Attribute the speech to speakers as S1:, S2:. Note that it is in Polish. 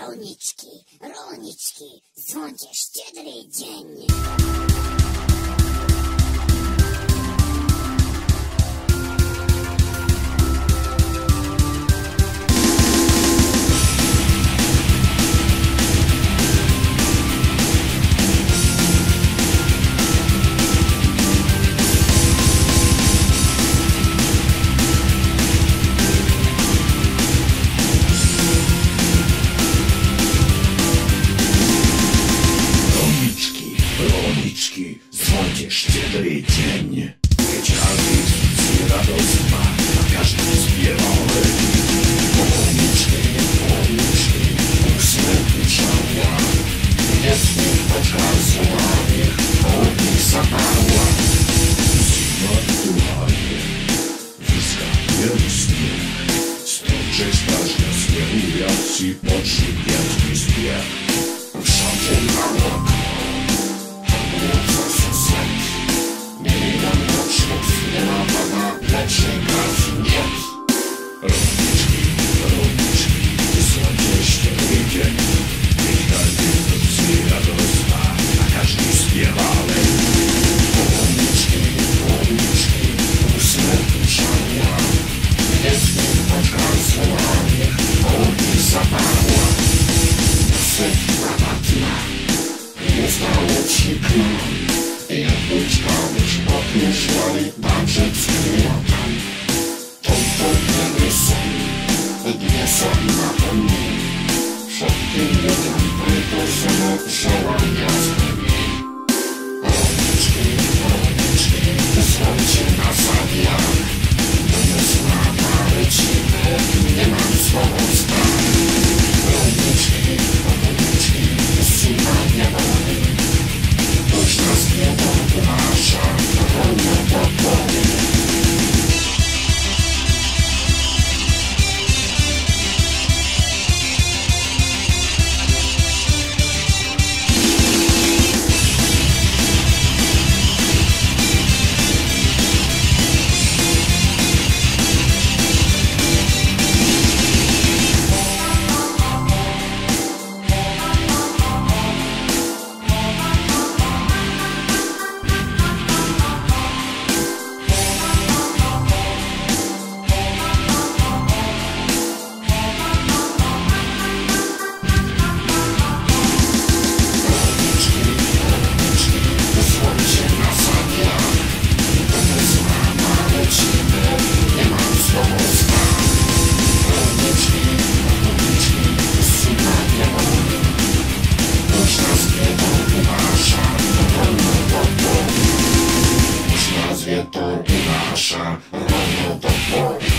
S1: rolničky, rolničky,
S2: zvonte štedrý deň. Szczedry dzień. Wieczorny z radosna, a każdy zbieramy. Rolniczki, rolniczki, uśmiechy ciała. Jest mi pokazała, niech ogni zapała. Zima duchanie, wyskakuje śnieg. Stoczysz ważne sniehu, jak ci potrzeb sędziła magia Nie znało ci króla Jak być komuś opierzali Także skryła tam To to wiele są Dnie są na pewno Wszelkie jeden wydarzenia Żoła jasne down.